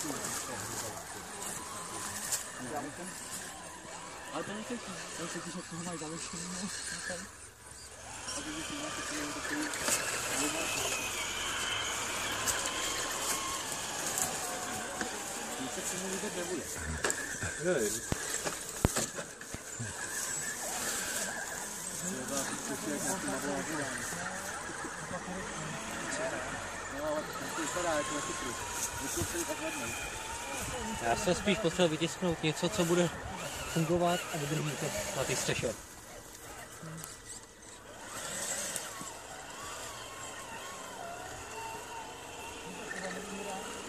I don't think I don't think you should come my direction. Okay. I think you want to clean the food. You want to. You should clean the devil. Good. Yeah, that's the thing. Já jsem spíš potřeboval vytisknout něco, co bude fungovat a vydrží to na té střeše.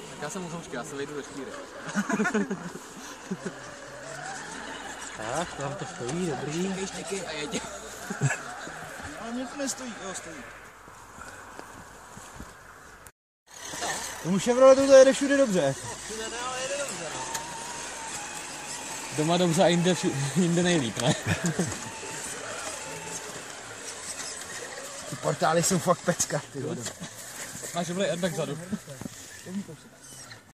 Tak já jsem u já se vejdu ve čtyři. Tak, tam to stojí, dobrý. Štěky a jeď. Ale mě to nestojí, jo, stojí. Tomu Chevroletu to jede všude dobře. Doma dobře a jinde, jinde nejlíp, ne? Ty portály jsou fakt pecka, ty vole. Máš dobrý airbag si.